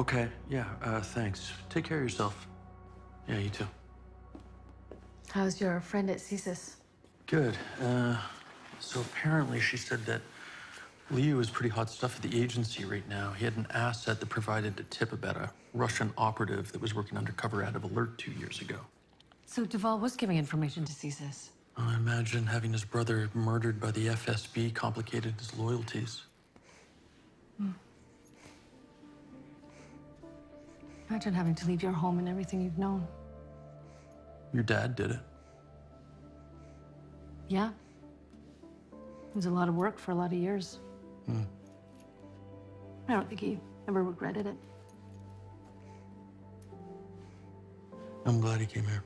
Okay, yeah, uh, thanks. Take care of yourself. Yeah, you too. How's your friend at CSIS? Good. Uh, so apparently she said that Liu is pretty hot stuff at the agency right now. He had an asset that provided a tip about a Russian operative that was working undercover out of Alert two years ago. So Duval was giving information to CSIS. I imagine having his brother murdered by the FSB complicated his loyalties. Imagine having to leave your home and everything you've known. Your dad did it. Yeah. It was a lot of work for a lot of years. Hmm. I don't think he ever regretted it. I'm glad he came here.